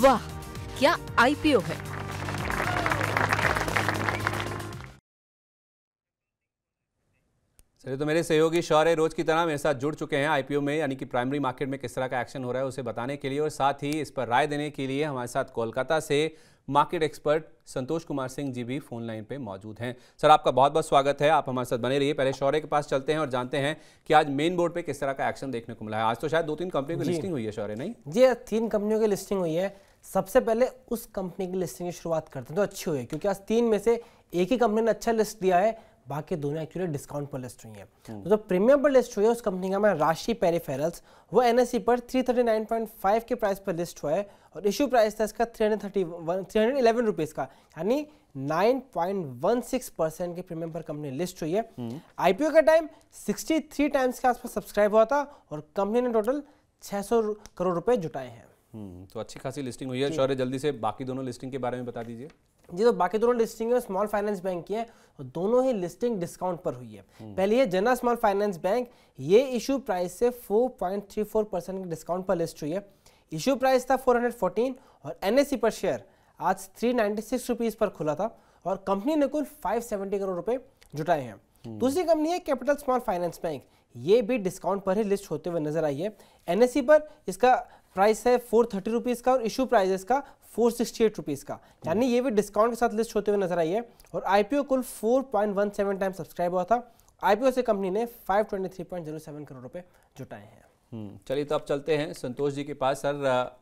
वाह क्या आईपीओ है। चलिए तो मेरे सहयोगी शौर्य रोज की तरह मेरे साथ जुड़ चुके हैं आईपीओ में यानी कि प्राइमरी मार्केट में किस तरह का एक्शन हो रहा है उसे बताने के लिए और साथ ही इस पर राय देने के लिए हमारे साथ कोलकाता से मार्केट एक्सपर्ट संतोष कुमार सिंह जी भी फ़ोन लाइन पे मौजूद हैं। सर आपका बहुत बहुत स्वागत है। आप हमारे साथ बने रहिए। पहले शौर्य के पास चलते हैं और जानते हैं कि आज मेन बोर्ड पे किस तरह का एक्शन देखने को मिला है। आज तो शायद दो तीन कंपनियों की लिस्टिंग हुई है शौर्य नहीं? जी तीन कंपनियों की लिस्टिंग हुई है। सबसे पहले उस कंपनी की लिस्टिंग की शुरुआत करते हैं तो अच्छी हुई है क्योंकि आज तीन में से एक ही कंपनी ने अच्छा लिस्ट दिया है बाकी दोनों एक्चुअली डिस्काउंट पर लिस्ट हुई है। तो जो प्रीमियम पर लिस्ट हुई है उस कंपनी का मैं राशि पेरिफेरल्स वो एनएससी पर 339.5 के प्राइस पर लिस्ट हुआ है और इशू प्राइस था इसका 331 311 रुपीस का यानी 9.16 परसेंट के प्रीमियम पर कंपनी लिस्ट हुई है। आईपीओ का टाइम 63 टाइम्स के आसपास सब्सक्राइब हुआ था और कंपनी ने टोटल 600 करोड़ रुपए जुटाए हैं। हम्म, तो अच्छी खासी लिस्टिंग हुई है। शौर्य जल्दी से बाकी दोनों लिस्टिंग के बारे में बता दीजिए। जी तो बाकी दोनों लिस्टिंग है स्मॉल फाइनेंस बैंक की है और दोनों ही लिस्टिंग डिस्काउंट पर हुई है। पहले ये जना स्मॉल फाइनेंस बैंक ये इशू प्राइस से 4.34 परसेंट के डिस्काउंट पर लिस्ट हुई है। इशू प्राइस था 414 और एनएससी पर शेयर आज थ्री नाइन्टी पर खुला था और कंपनी ने कुल 570 करोड़ रुपए जुटाए हैं। दूसरी कंपनी है कैपिटल स्मॉल फाइनेंस बैंक ये भी डिस्काउंट पर ही लिस्ट होते हुए नज़र आई है। एनएससी पर इसका प्राइस है फोर थर्टी रुपीज़ का और इशू प्राइस इसका फोर सिक्सटी एट रुपीज़ का। यानी ये भी डिस्काउंट के साथ लिस्ट होते हुए नज़र आई है और आईपीओ कुल four point one seven time subscribe हुआ था। आईपीओ से कंपनी ने five twenty three point zero seven crore रुपए जुटाए हैं। चलिए तो अब चलते हैं। संतोष जी के पास, सर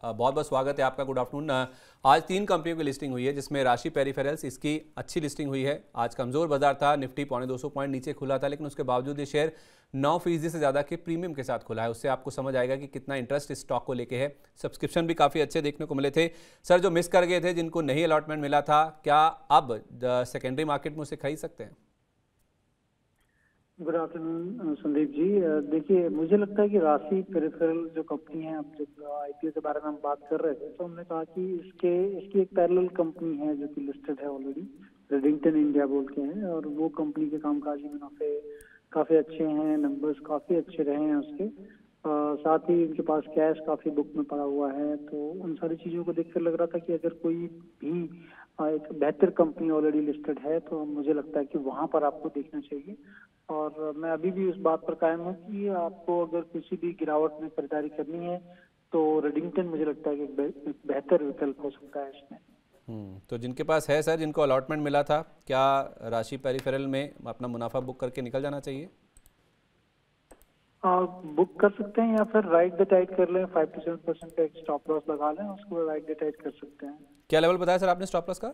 बहुत बहुत स्वागत है आपका। Good afternoon. आज तीन कंपनियों की लिस्टिंग हुई है, जिसमें राशि पेरीफेरल्स, इसकी अच्छी लिस्टिंग हुई है। आज कमज़ोर बाज़ार था, निफ्टी पौने 200 पॉइंट नीचे खुला था, लेकिन उसके बावजूद ये शेयर नौ फ़ीसदी से ज़्यादा के प्रीमियम के साथ खुला है। उससे आपको समझ आएगा कि कितना इंटरेस्ट इस स्टॉक को लेके है। सब्सक्रिप्शन भी काफ़ी अच्छे देखने को मिले थे। सर, जो मिस कर गए थे, जिनको नहीं अलॉटमेंट मिला था, क्या अब सेकेंडरी मार्केट में उसे खरीद सकते हैं? गुड आफ्टरनून संदीप जी देखिए मुझे लगता है कि राशि पेरिफेरल जो कंपनी है अब जब आईपीओ के बारे में हम बात कर रहे थे तो हमने कहा कि इसके इसकी एक पैरेलल कंपनी है जो कि लिस्टेड है ऑलरेडी रेडिंगटन इंडिया बोल के हैं और वो कंपनी के कामकाजी मुनाफे काफ़ी अच्छे हैं नंबर्स काफ़ी अच्छे रहे हैं उसके। आ, साथ ही उनके पास कैश काफ़ी बुक में पड़ा हुआ है तो उन सारी चीज़ों को देखकर लग रहा था कि अगर कोई भी एक बेहतर कंपनी ऑलरेडी लिस्टेड है तो मुझे लगता है कि वहाँ पर आपको देखना चाहिए। और मैं अभी भी उस बात पर कायम हूँ कि आपको अगर किसी भी गिरावट में खरीदारी करनी है तो रेडिंगटन मुझे लगता है कि बेहतर विकल्प हो सकता है इसमें। हम्म, तो जिनके पास है सर जिनको अलॉटमेंट मिला था क्या राशि पेरीफेरल में अपना मुनाफा बुक करके निकल जाना चाहिए? बुक कर सकते हैं या फिर राइट द टाइट कर लें फाइव टू सेवन परसेंट का एक स्टॉप लॉस लगा लें उसके बाद राइट द टाइट कर सकते हैं। क्या लेवल बताया सर आपने स्टॉप लॉस का?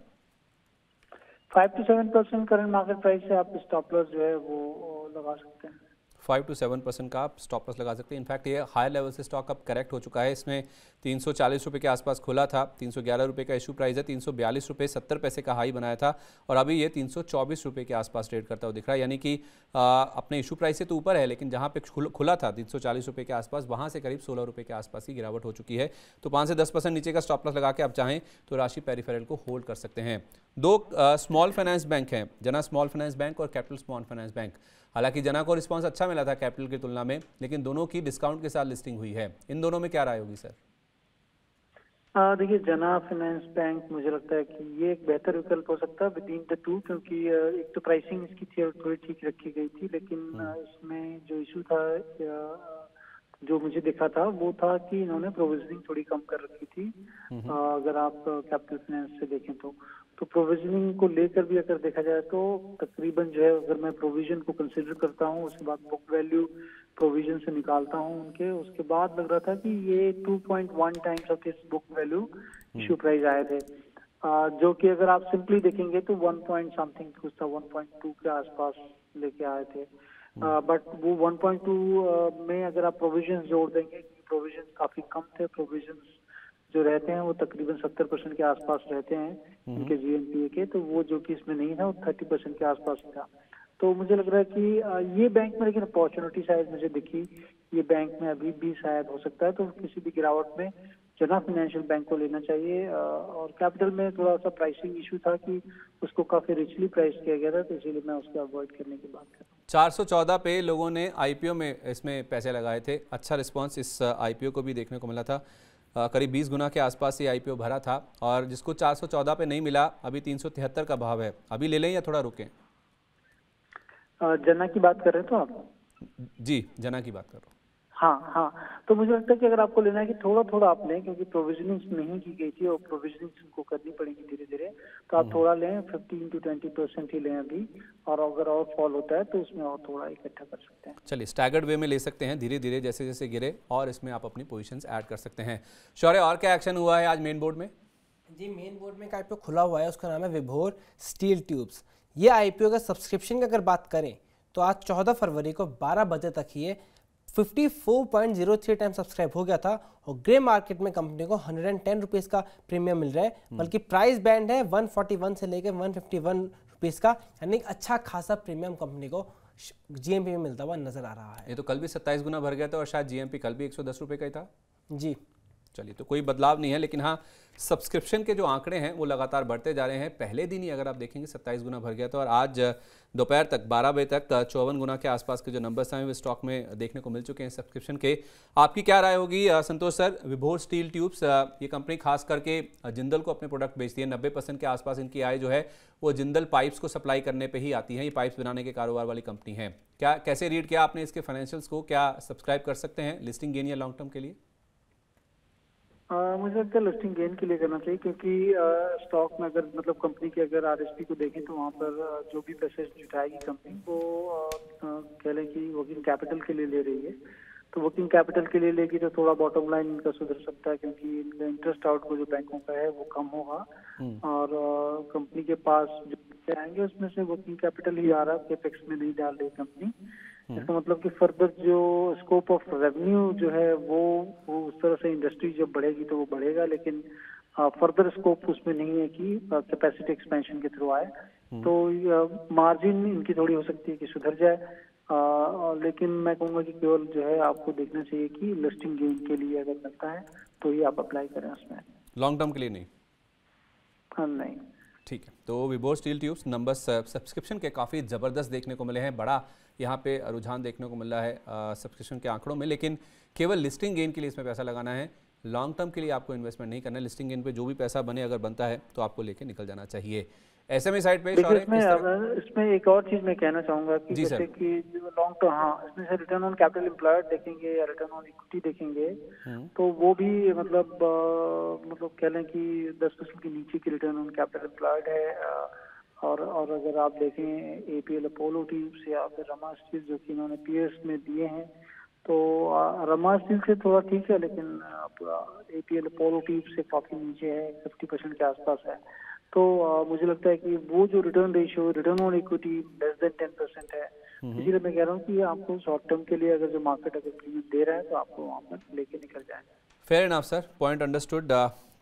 Five to seven percent current market price से आप स्टॉप लॉस जो है वो लगा सकते हैं। फाइव टू सेवन परसेंट का आप स्टॉप लॉस लगा सकते हैं। इनफैक्ट ये हायर लेवल से स्टॉक अब करेक्ट हो चुका है। इसमें तीन सौ चालीस रुपये के आसपास खुला था। तीन सौ ग्यारह रुपये का इशू प्राइस है। तीन सौ बयालीस रुपये सत्तर पैसे का हाई बनाया था। और अभी ये तीन सौ चौबीस रुपये के आसपास ट्रेड करता हुआ दिख रहा है। यानी कि अपने इशू प्राइस से तो ऊपर है, लेकिन जहाँ पे खुला था तीन सौ चालीस रुपये के आसपास, वहाँ से करीब सोलह रुपये के आसपास की गिरावट हो चुकी है। तो पाँच से दस परसेंट नीचे का स्टॉप लॉस लगा के आप चाहें तो राशि पेरीफेरल को होल्ड कर सकते हैं। दो स्मॉल फाइनेंस बैंक हैं। जना स्मॉल फाइनेंस बैंक और कैपिटल स्मॉल फाइनेंस बैंक हालाँकि जना को रिस्पांस अच्छा मिला था कैपिटल की तुलना में लेकिन दोनों की डिस्काउंट के साथ लिस्टिंग हुई है इन दोनों में क्या राय होगी सर देखिए जना फाइनेंस बैंक मुझे लगता है कि ये एक बेहतर विकल्प हो सकता है विद इन द टू क्योंकि एक तो प्राइसिंग इसकी थी और थोड़ी ठीक रखी गई थी लेकिन हम्म। इसमें जो इशू था जो मुझे दिखा था वो था कि इन्होंने प्रोविजनिंग थोड़ी कम कर रखी थी। अगर आप कैपिटल फाइनेंस से देखें तो तो प्रोविजनिंग को लेकर भी अगर देखा जाए तो तकरीबन जो है अगर मैं प्रोविज़न को कंसिडर करता हूँ उसके बाद बुक वैल्यू प्रोविज़न से निकालता हूँ उनके उसके बाद लग रहा था कि ये 2.1 times of this book value issue price आए थे। आ, जो कि अगर आप सिंपली देखेंगे तो 1 पॉइंट समथिंग कुछ था 1.2 के आसपास लेके आए थे। बट वो 1.2 में अगर आप प्रोविज़न जोड़ देंगे प्रोविज़न काफ़ी कम थे प्रोविज़न जो रहते हैं वो तकरीबन सत्तर परसेंट के आसपास रहते हैं हम्म। इनके जीएनपीए के तो वो जो कि इसमें नहीं था वो थर्टी परसेंट के आसपास था। तो मुझे लग रहा है कि ये बैंक में लेकिन अपॉर्चुनिटी शायद मुझे दिखी ये बैंक में अभी भी शायद हो सकता है तो किसी भी गिरावट में जना फाइनेंशियल बैंक को लेना चाहिए और कैपिटल में थोड़ा सा प्राइसिंग इशू था कि उसको काफ़ी रिचली प्राइस किया गया था तो इसीलिए मैं उसको अवॉइड करने की बात कर चार सौ चौदह पे लोगों ने आईपीओ में इसमें पैसे लगाए थे। अच्छा रिस्पांस इस आईपीओ को भी देखने को मिला था। करीब 20 गुना के आसपास ये आईपीओ भरा था और जिसको 414 पे नहीं मिला अभी 373 का भाव है। अभी ले लें या थोड़ा रुकें? जना की बात कर रहे हैं तो आप? जी जना की बात कर रहे हूँ। हाँ हाँ। तो मुझे लगता है कि अगर आपको लेना है कि थोड़ा थोड़ा आप लें क्योंकि प्रोविजनिंग नहीं की गई थी और प्रोविजनिंग को करनी पड़ेगी धीरे धीरे तो आप थोड़ा लें फिफ्टीन टू ट्वेंटी परसेंट ही लें अभी और अगर और फॉल होता है तो उसमें और थोड़ा इकट्ठा कर सकते हैं। चलिए स्टैगर्ड वे में ले सकते हैं धीरे धीरे जैसे जैसे गिरे और इसमें आप अपनी पोजिशन ऐड कर सकते हैं। शौर्य और क्या एक्शन हुआ है आज मेन बोर्ड में? जी मेन बोर्ड में का आईपीओ खुला हुआ है उसका नाम है विभोर स्टील ट्यूब्स। ये आईपीओ का सब्सक्रिप्शन की अगर बात करें तो आज 14 फरवरी को 12 बजे तक ये 54.03 टाइम सब्सक्राइब हो गया था और ग्रे मार्केट में कंपनी को 110 रुपीस का प्रीमियम मिल रहा है। हम्म। बल्कि प्राइस बैंड है 141 से लेकर 151 रुपीज़ का यानी अच्छा खासा प्रीमियम कंपनी को जीएमपी में मिलता हुआ नज़र आ रहा है। ये तो कल भी 27 गुना भर गया था और शायद जीएमपी कल भी 110 रुपए का ही था। जी। चलिए तो कोई बदलाव नहीं है, लेकिन हाँ सब्सक्रिप्शन के जो आंकड़े हैं, वो लगातार बढ़ते जा रहे हैं। पहले दिन ही अगर आप देखेंगे, सत्ताईस गुना भर गया था और आज दोपहर तक 12 बजे तक चौवन गुना के आसपास के जो नंबर्स हैं, वो स्टॉक में देखने को मिल चुके हैं सब्सक्रिप्शन के। आपकी क्या राय होगी? Santosh sir, Vibhor steel tubes ये कंपनी खास करके जिंदल को अपने प्रोडक्ट बेचती है। नब्बे परसेंट के आसपास इनकी आय जो है, वो जिंदल पाइप्स को सप्लाई करने पर ही आती है। ये पाइप्स बनाने के कारोबार वाली कंपनी है। क्या, कैसे रीड किया आपने इसके फाइनेंशियल्स को? क्या सब्सक्राइब कर सकते हैं? लिस्टिंग गेन या लॉन्ग टर्म के लिए। आ, मुझे लगता है लिस्टिंग गेन के लिए करना चाहिए क्योंकि स्टॉक में अगर मतलब कंपनी के अगर आरएसपी को देखें तो वहाँ पर जो भी पैसे जुटाएगी कंपनी वो कह लें कि वर्किंग कैपिटल के लिए ले रही है तो वर्किंग कैपिटल के लिए लेगी तो थोड़ा बॉटम लाइन इनका सुधर सकता है क्योंकि इनका इंटरेस्ट आउट को जो बैंकों का है वो कम होगा हम्म। और कंपनी के पास जो आएँगे उसमें से वर्किंग कैपिटल ही आ रहा है कैपेक्स में नहीं डाल रही कंपनी हम्म। इसका मतलब कि फर्दर जो स्कोप ऑफ़ रेवेन्यू जो है वो उस तरह से इंडस्ट्री जब बढ़ेगी तो वो बढ़ेगा लेकिन फर्दर स्कोप उसमें नहीं है कि कैपेसिटी एक्सपेंशन के थ्रू आए। हम्म। तो मार्जिन इनकी थोड़ी हो सकती है कि सुधर जाए। आ, लेकिन मैं कहूँगा कि केवल जो है आपको देखना चाहिए कि लिस्टिंग गेन के लिए अगर लगता है तो ही आप अप्लाई करें उसमें। लॉन्ग टर्म के लिए नहीं? हाँ नहीं। ठीक है। तो Vibhor steel tubes number subscription के काफ़ी ज़बरदस्त देखने को मिले हैं। बड़ा यहाँ पे रुझान देखने को मिल रहा है सब्सक्रिप्शन के आंकड़ों में। लेकिन केवल लिस्टिंग गेन के लिए इसमें पैसा लगाना है। लॉन्ग टर्म के लिए आपको इन्वेस्टमेंट नहीं करना है। लिस्टिंग गेन पे जो भी पैसा बने अगर बनता है तो आपको लेके निकल जाना चाहिए। एसएमए साइड पे इसमें इसमें एक और चीज़ मैं कहना चाहूँगा कि जैसे कि लॉन्ग टर्म हाँ इसमें से रिटर्न ऑन कैपिटल एम्प्लॉयड देखेंगे या रिटर्न ऑन इक्विटी देखेंगे हम्म। तो वो भी मतलब मतलब कह लें कि दस परसेंट के नीचे की रिटर्न ऑन कैपिटल एम्प्लॉयड है। और और अगर आप देखें एपीएल अपोलो टीम्स या फिर रमा स्टील जो कि इन्होंने पीएस में दिए हैं तो रमा स्टील से थोड़ा ठीक है लेकिन A P L Apollo team से काफ़ी नीचे है फिफ्टी परसेंट के आसपास है। तो आ, मुझे लगता है कि वो जो return ratio return on equity less than ten percent है। हम्म। इसीलिए मैं कह रहा हूँ कि आपको शॉर्ट टर्म के लिए अगर जो मार्केट अगर प्रीमियम दे रहा है तो आपको वहाँ पर लेके निकल जाए fair enough sir point understood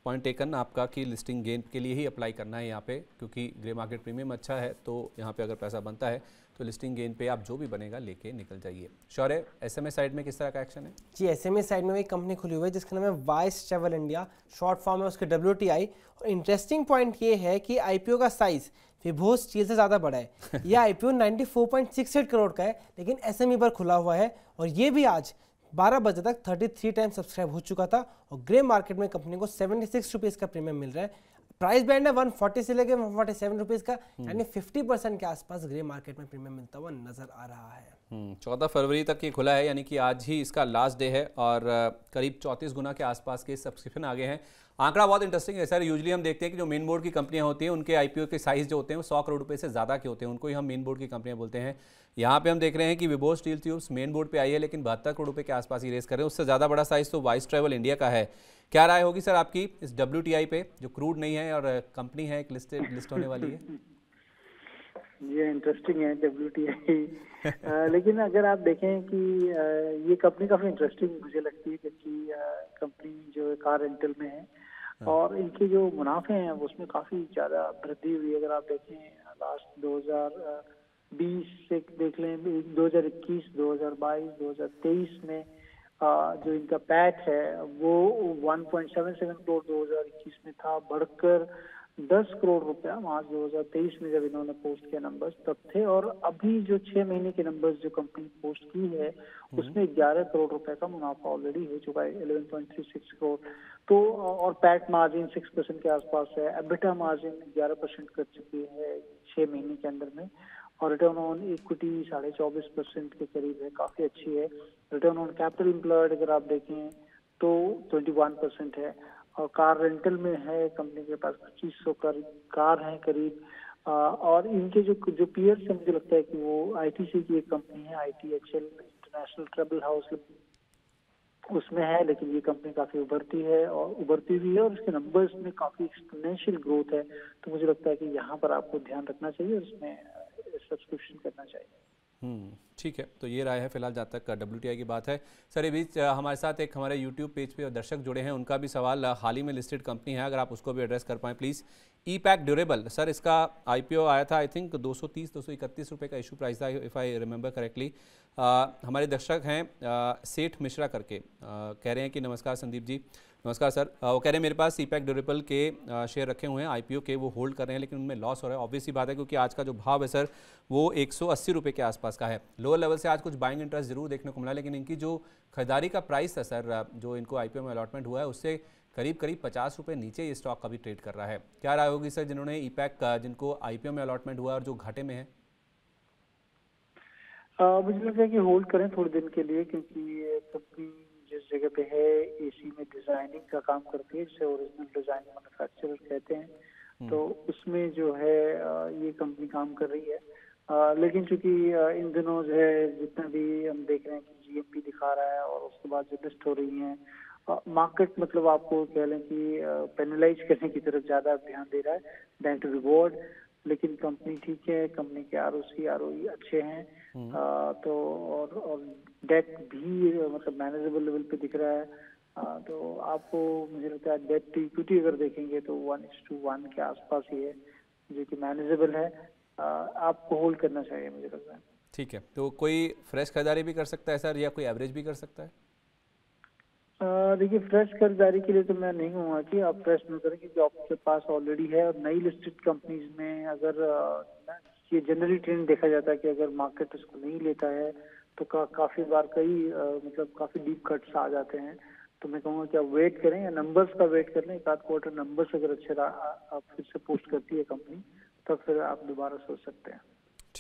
point taken आपका कि लिस्टिंग गेन के लिए ही अप्लाई करना है यहाँ पे क्योंकि ग्रे मार्केट प्रीमियम अच्छा है तो यहाँ पे अगर पैसा बनता है तो लिस्टिंग गेन पे आप जो भी बनेगा लेके निकल जाइए। शौर्य एस एम साइड में किस तरह का एक्शन है? जी एस एम साइड में एक कंपनी खुली हुई है जिसका नाम है wise travel India short form है उसके डब्ल्यू और इंटरेस्टिंग पॉइंट ये है कि आई का साइज़ विभो स्टील से ज़्यादा बड़ा है। यह आई पी 94.68 करोड़ का है लेकिन एसएमई पर खुला हुआ है। और ये भी आज 12 बजे तक 33 टाइम सब्सक्राइब हो चुका था और ग्रे मार्केट में कंपनी को सेवेंटी सिक्स रुपीज़ का प्रीमियम मिल रहा है। प्राइस बैंड है 140 से लेकर 147 रुपीज़ का हम्म। यानी 50 परसेंट के आसपास ग्रे मार्केट में प्रीमियम मिलता हुआ नज़र आ रहा है। हम्म, चौदह फरवरी तक ये खुला है यानी कि आज ही इसका लास्ट डे है और करीब चौंतीस गुना के आसपास के सब्सक्रिप्शन आ गए हैं। आंकड़ा बहुत इंटरेस्टिंग है सर यूजली हम देखते हैं कि जो मेन बोर्ड की कंपनियाँ होती हैं उनके आईपीओ के साइज़ जो होते हैं वो सौ करोड़ रुपए से ज़्यादा के होते हैं। उनको ही हम मेन बोर्ड की कंपनियाँ बोलते हैं। यहाँ पे हम देख रहे हैं कि Vibhor steel tubes main board पे आई है लेकिन बहत्तर करोड़ रुपए के आसपास ही रेस कर रहे हैं। उससे ज़्यादा बड़ा साइज़ तो वाइस ट्रेवल इंडिया का है। क्या राय होगी सर आपकी इस डब्ल्यू पे जो क्रूड नहीं है और कंपनी है एक लिस्टेड लिस्ट होने वाली है? ये इंटरेस्टिंग है डब्ल्यू लेकिन अगर आप देखें कि आ, ये कंपनी काफ़ी इंटरेस्टिंग मुझे लगती है क्योंकि कंपनी जो कार रेंटल में हाँ। और इनके जो मुनाफे हैं, उसमें काफ़ी ज़्यादा वृद्धि हुई। अगर आप देखें लास्ट 2020 से देख लें 2021 2022 2023 में जो इनका पैट है, वो 1.77 करोड़ 2021 में था। बढ़कर दस करोड़ रुपया मार्च 2023 में जब इन्होंने पोस्ट किया नंबर्स तब थे और अभी जो छह महीने के नंबर्स जो कंपनी पोस्ट की है उसमें 11 करोड़ रुपए का मुनाफा ऑलरेडी हो चुका है 11.36 करोड़। तो और पैट मार्जिन सिक्स परसेंट के आसपास है एबिटा मार्जिन 11 परसेंट कर चुकी है छह महीने के अंदर में और रिटर्न ऑन इक्विटी साढ़े चौबीस परसेंट के करीब है काफ़ी अच्छी है। रिटर्न ऑन कैपिटल इम्प्लॉयड अगर आप देखें तो 21 परसेंट है। और कार रेंटल में है कंपनी के पास पच्चीस सौ कार है करीब। और इनके जो जो पीयर्स है, मुझे लगता है कि वो आईटीसी की एक कंपनी है आईटीएचएल इंटरनेशनल ट्रेवल हाउस उसमें है, लेकिन ये कंपनी काफ़ी उभरती है और उभरती भी है और इसके नंबर्स में काफ़ी एक्सपोनेंशियल ग्रोथ है। तो मुझे लगता है कि यहाँ पर आपको ध्यान रखना चाहिए और इसमें सब्सक्रिप्शन करना चाहिए। ठीक है तो ये राय है फ़िलहाल जहाँ तक डब्ल्यू की बात है। सर ये बीच हमारे साथ एक हमारे यूट्यूब पेज पे दर्शक जुड़े हैं उनका भी सवाल हाल ही में लिस्टेड कंपनी है अगर आप उसको भी एड्रेस कर पाएँ please E pack durable sir इसका आईपीओ आया था आई थिंक 230 231 रुपए का इशू प्राइस था इफ़ आई रिमेंबर करेक्टली हमारे दर्शक हैं सेठ मिश्रा करके आ, कह रहे हैं कि नमस्कार संदीप जी नमस्कार सर। वो कह रहे हैं मेरे पास सी पैक ड्यूरेबल के शेयर रखे हुए हैं। आईपीओ के वो होल्ड कर रहे हैं, लेकिन उनमें लॉस हो रहा है। ऑब्वियसली बात है क्योंकि आज का जो भाव है सर, वो एक सौ के आसपास का है। लोअर लेवल से आज कुछ बाइंग इंटरेस्ट ज़रूर देखने को मिला, लेकिन इनकी जो खरीदारी का प्राइस था सर जो इनको आईपीओ में अलॉटमेंट हुआ है, उससे करीब करीब पचास रुपये नीचे ये स्टॉक अभी ट्रेड कर रहा है। क्या राय होगी सर जिन्होंने ई पैक जिनको आईपीओ में अलॉटमेंट हुआ और जो घाटे में है? मुझे लगता है कि होल्ड करें थोड़े दिन के लिए, क्योंकि जिस जगह पे है एसी में डिज़ाइनिंग का काम करती है जिसे ओरिजिनल डिज़ाइन मैन्युफैक्चरर कहते हैं। हम्म। तो उसमें जो है ये कंपनी काम कर रही है। लेकिन चूँकि इन दिनों जो है जितना भी हम देख रहे हैं कि जीएमपी दिखा रहा है और उसके बाद जो लिस्ट हो रही है मार्केट मतलब आपको कह लें कि पेनलाइज करने की तरफ़ ज़्यादा ध्यान दे रहा है। देन टू रिवॉर्ड लेकिन कंपनी ठीक है कंपनी के R O C R O अच्छे हैं। हम्म। आ, तो और और डेट भी मतलब मैनेजेबल लेवल पे दिख रहा है। आ, तो आपको मुझे लगता है डेट टू इक्विटी अगर देखेंगे तो वन इज़ टू वन के आसपास ही है जो कि मैनेजेबल है। आ, आपको होल्ड करना चाहिए मुझे लगता है। ठीक है तो कोई फ्रेश खरीदारी भी कर सकता है सर या कोई एवरेज भी कर सकता है? देखिए फ्रेश खरीदारी के लिए तो मैं नहीं हूँ कि आप फ्रेश न करें क्योंकि आपके पास ऑलरेडी है और नई लिस्टेड कंपनीज़ में अगर ये जनरली ट्रेंड देखा जाता है कि अगर मार्केट उसको नहीं लेता है तो का, काफ़ी बार कई मतलब काफ़ी डीप कट्स आ जाते हैं। तो मैं कहूँगा कि आप वेट करें या नंबर्स का वेट कर लें एक आध क्वार्टर नंबर्स अगर अच्छे आप फिर से पोस्ट करती है कंपनी तब तो फिर आप दोबारा सोच सकते हैं।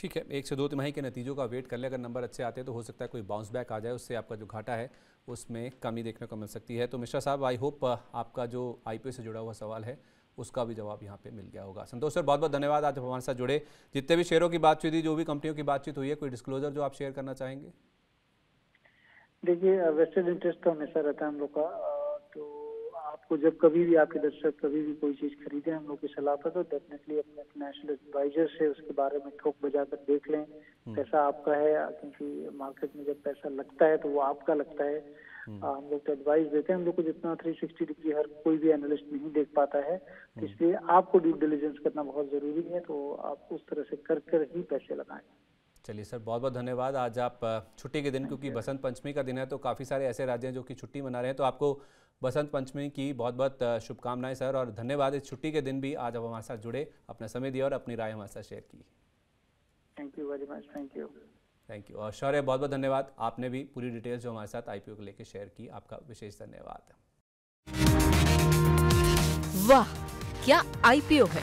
ठीक है, एक से दो तिमाही के नतीजों का वेट कर ले। अगर नंबर अच्छे आते हैं तो हो सकता है कोई बाउंस बैक आ जाए, उससे आपका जो घाटा है, उसमें कमी देखने को मिल सकती है। तो मिश्रा साहब आई होप आपका जो आई से जुड़ा हुआ सवाल है, उसका भी जवाब यहाँ पे मिल गया होगा। संतोष सर बहुत बहुत धन्यवाद आज हमारे साथ जुड़े। जितने भी शेयरों की बातचीत हुई, जो भी कंपनियों की बातचीत हुई है, कोई डिस्क्लोजर जो आप शेयर करना चाहेंगे? देखिए वेस्टेड इंटरेस्ट तो हमेशा रहता है हम लोग का। आपको जब कभी भी आपके दर्शक कभी भी कोई चीज़ खरीदे हम लोग की सलाह पर तो डेफिनेटली अपने फाइनेंशियल एडवाइजर से उसके बारे में ठोक बजा कर देख लें। हम्म। पैसा आपका है क्योंकि मार्केट में जब पैसा लगता है तो वो आपका लगता है। हम्म। हम लोग तो एडवाइस देते हैं हम लोग को जितना 360 डिग्री हर कोई भी एनालिस्ट नहीं देख पाता है। तो हम्म। इसलिए आपको ड्यू डिलीजेंस करना बहुत ज़रूरी है तो आप उस तरह से कर कर ही पैसे लगाएँ। चलिए सर बहुत बहुत धन्यवाद। आज आप छुट्टी के दिन क्योंकि बसंत पंचमी का दिन है तो काफ़ी सारे ऐसे राज्य हैं जो कि छुट्टी मना रहे हैं। तो आपको बसंत पंचमी की बहुत बहुत शुभकामनाएँ सर और धन्यवाद। इस छुट्टी के दिन भी आज आप हमारे साथ जुड़े अपना समय दिया और अपनी राय हमारे साथ शेयर की। Thank you very much thank you thank you और शौर्य बहुत बहुत धन्यवाद। आपने भी पूरी डिटेल्स जो हमारे साथ आईपीओ को लेकर शेयर की आपका विशेष धन्यवाद। वाह क्या आईपीओ है।